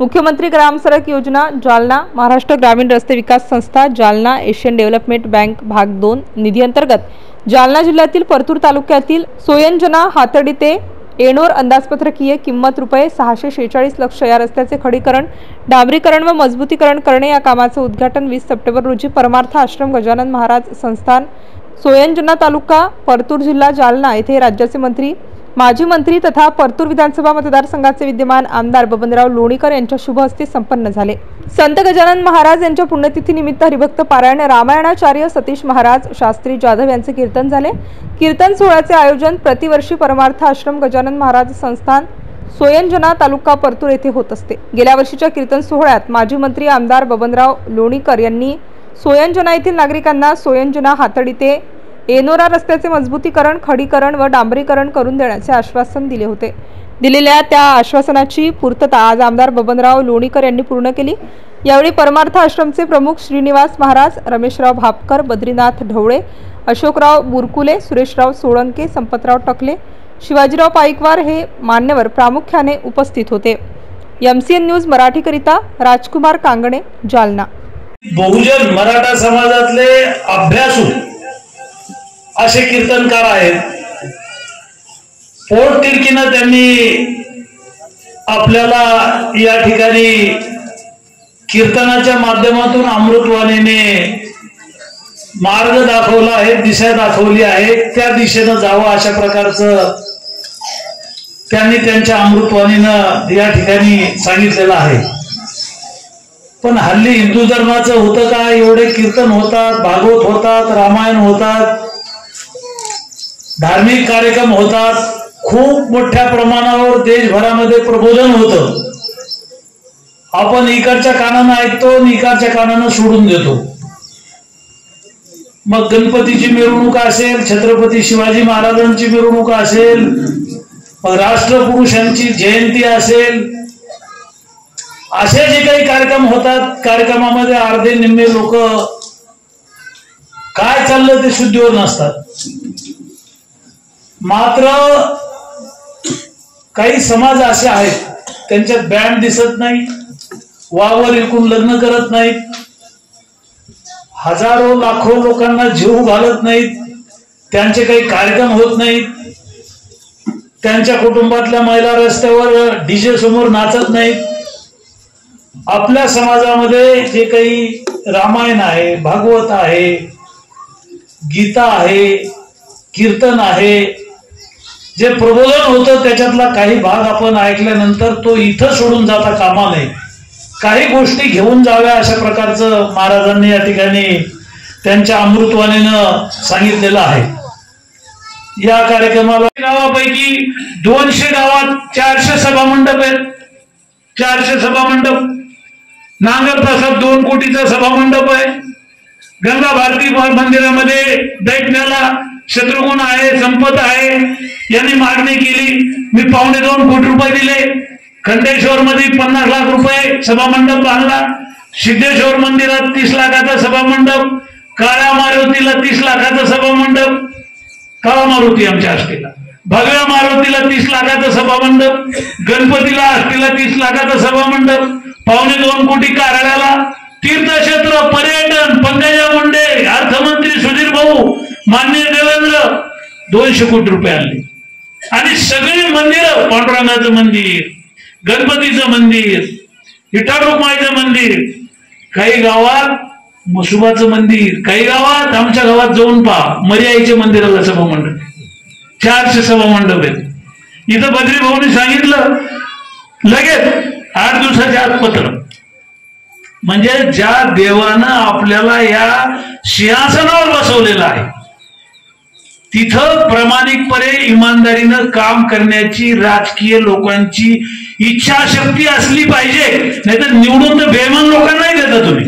मुख्यमंत्री ग्रामसडक योजना जालना महाराष्ट्र ग्रामीण रस्ते विकास संस्था जालना एशियन डेव्हलपमेंट बँक भाग दोन निधी अंतर्गत. जालना जिल्ह्यातील परतूर तालुक्यातील सोयंजना हातडी ते येणोर अंदाजपत्रकीय किंमत रुपये सहाशे शेहेचाळीस लक्ष या रस्त्याचे खडीकरण डांबरीकरण व मजबूतीकरण करणे या कामाचे उद्घाटन वीस सप्टेंबर रोजी परमार्थ आश्रम गजानन महाराज संस्थान सोयंजना तालुका परतूर जिल्हा जालना येथे राज्याचे मंत्री माजी मंत्री तथा परतूर विधानसभा मतदारसंघाचे विद्यमान आमदार बबनराव लोणीकर यांच्या शुभ हस्ते संपन्न झाले. संत गजानन महाराज यांच्या पुण्यतिथीनिमित्त हरिभक्त पारायण रामायणाचार्य सतीश महाराज शास्त्री जाधव यांचे कीर्तन झाले. कीर्तन सोहळ्याचे आयोजन प्रतिवर्षी परमार्थ आश्रम गजानन महाराज संस्थान सोयंजना तालुका परतूर येथे होत असते. गेल्या वर्षीच्या कीर्तन सोहळ्यात माजी मंत्री आमदार बबनराव लोणीकर यांनी सोयंजना येथील नागरिकांना सोयंजना हातडी ते एनोरा रस्त्याचे मजबूतीकरण खडीकरण व डांबरीकरण करून देण्याचे आश्वासन दिले होते. दिलेल्या त्या आश्वासनाची पूर्तता आज आमदार बबनराव लोणीकर यांनी पूर्ण केली. यावेळी परमार्थ आश्रमचे प्रमुख श्रीनिवास महाराज रमेशराव भापकर बद्रीनाथ ढवळे अशोकराव बुरकुले सुरेशराव सोळंके संपतराव टकले शिवाजीराव पाईकवार हे मान्यवर प्रामुख्याने उपस्थित होते. एम सी एन न्यूज मराठीकरिता राजकुमार कांगणे जालना. बहुजन मराठा समाजातले अभ्यासू असे कीर्तनकार आहेत. पोट तिरकीनं त्यांनी आपल्याला या ठिकाणी कीर्तनाच्या माध्यमातून अमृतवाणीने मार्ग दाखवला आहे दिशा दाखवली आहे. त्या दिशेनं जावं अशा प्रकारचं त्यांनी त्यांच्या अमृतवाणीनं या ठिकाणी सांगितलेलं आहे. पण हल्ली हिंदू धर्माचं होतं का? एवढे कीर्तन होतात भागवत होतात रामायण होतात. धार्मिक कार्यक्रम होतात. खूप मोठ्या प्रमाणावर देशभरामध्ये प्रबोधन होतं. आपण इकडच्या कानानं ऐकतो आणि इकडच्या कानानं सोडून देतो. मग गणपतीची मिरवणूक असेल छत्रपती शिवाजी महाराजांची मिरवणूक असेल राष्ट्रपुरुषांची जयंती असेल असे जे काही कार्यक्रम होतात कार्यक्रमामध्ये अर्धे निम्मे लोक काय चाललं ते शुद्धीवर नसतात. मात्र काही समाज असे आहेत त्यांच्यात बँड दिसत नाही वावर विकून लग्न करत नाहीत हजारो लाखो लोकांना जीव घालत नाहीत त्यांचे काही कार्यक्रम होत नाहीत त्यांच्या कुटुंबातल्या महिला रस्त्यावर डीजे समोर नाचत नाहीत. आपल्या समाजामध्ये जे काही रामायण आहे भागवत आहे गीता आहे कीर्तन आहे जे प्रबोधन होतं त्याच्यातला काही भाग आपण ऐकल्यानंतर तो इथं सोडून जाता कामा नये. काही गोष्टी घेऊन जाव्या अशा प्रकारचं महाराजांनी या ठिकाणी त्यांच्या अमृतवाणीनं सांगितलेलं आहे. या कार्यक्रमाला गावापैकी दोनशे गावात चारशे सभा मंडप आहेत. चारशे सभा मंडप नांगर प्रसाद दोन कोटीचा सभा मंडप आहे. गंगा भारती मंदिरामध्ये दैत्याला शत्रुघ्न आहे संपत आहे यांनी मागणी केली. मी पावणे दोन कोटी रुपये दिले. खंडेश्वर मध्ये पन्नास लाख रुपये सभामंडप बांधला. सिद्धेश्वर मंदिरात तीस लाखाचा सभामंडप. काळ्या मारुतीला तीस लाखाचा सभामंडप. काळा मारुती आमच्या आष्टीला भगव्या मारुतीला तीस लाखाचा सभामंडप. गणपतीला आष्टीला तीस लाखाचा सभामंडप. पावणे दोन कोटी कार्यालयाला तीर्थक्षेत्र पर्यटन. पंकजा मुंडे अर्थमंत्री सुधीर भाऊ मान्य देवेंद्र दोनशे कोटी रुपये आणले. आणि सगळी मंदिरं पांडुरंगाचं मंदिर गणपतीचं मंदिर विठारुमाईचं मंदिर काही गावात मसुबाचं मंदिर काही गावात आमच्या गावात जाऊन पहा मर्याईच्या मंदिराला सभा मंडप चारशे सभा मंडप आहेत. इथं बद्री भाऊनी सांगितलं लगेच आठ दिवसाच्या आत पत्र. म्हणजे ज्या देवानं आपल्याला या सिंहासनावर बसवलेलं आहे तिथं प्रामाणिकपणे इमानदारीनं काम करण्याची राजकीय लोकांची इच्छाशक्ती असली पाहिजे. नाहीतर निवडून तर बेमान लोकांनाही देता तुम्ही.